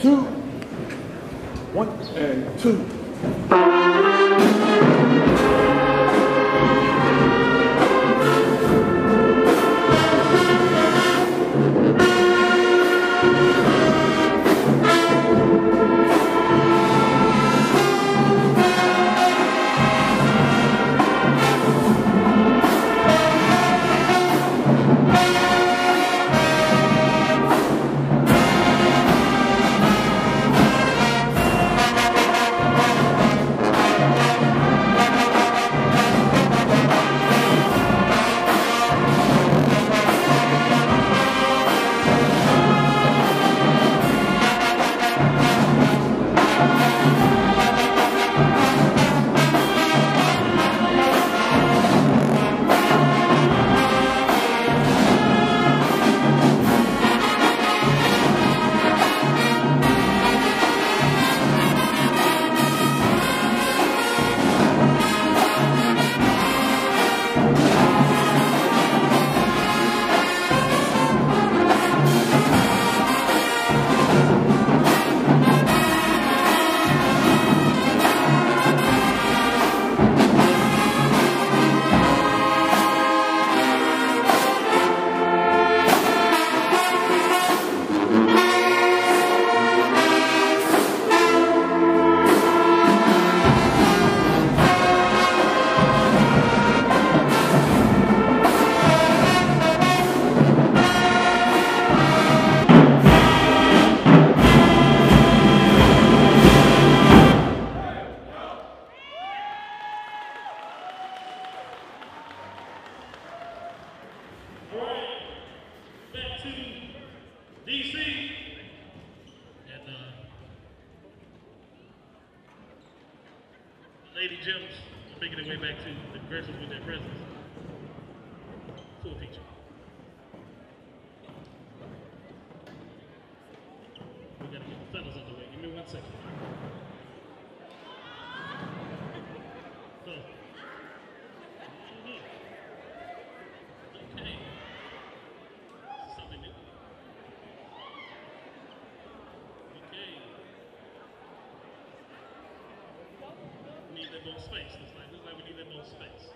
two, one and two. More space. Looks like, looks like we need that more space.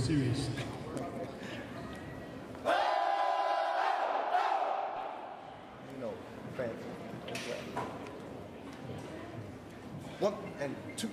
Series. You know, fancy. One and two.